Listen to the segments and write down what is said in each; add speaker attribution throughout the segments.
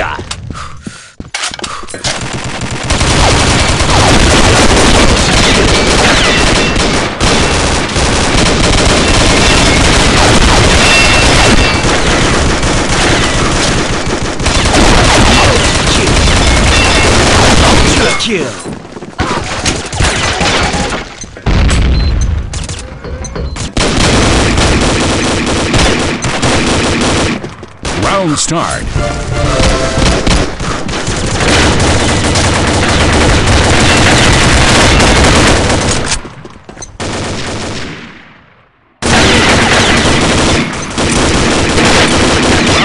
Speaker 1: shot.
Speaker 2: Round start.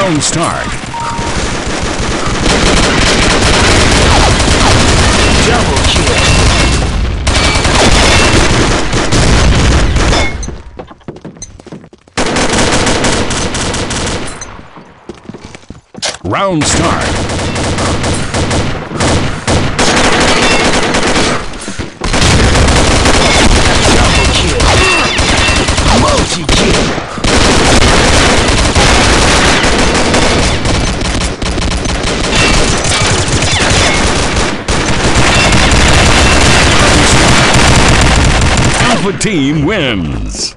Speaker 2: Round start.
Speaker 1: Double kill.
Speaker 2: Round start.
Speaker 1: Double kill. Multi kill.
Speaker 2: Alpha team wins.